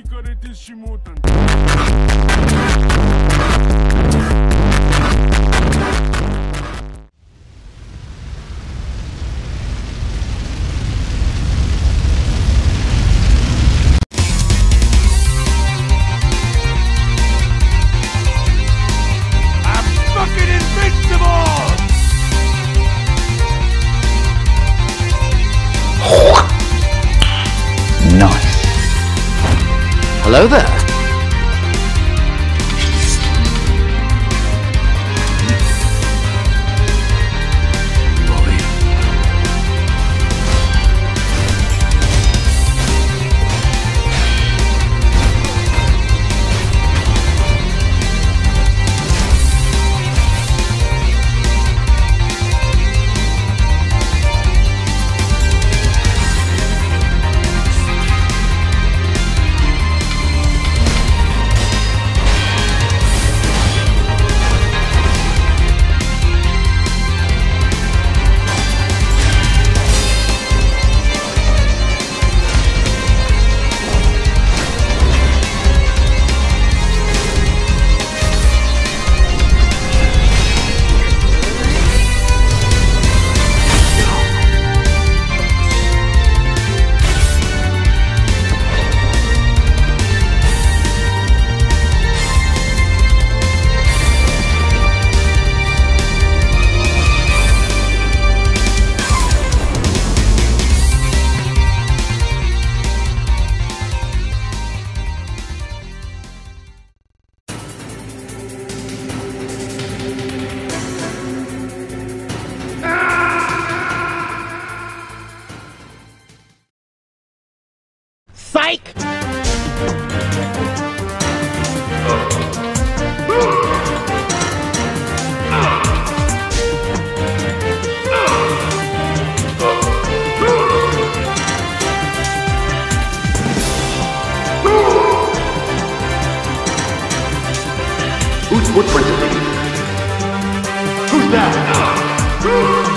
ていかれてしもうたんだ Hello there. It? Who's that?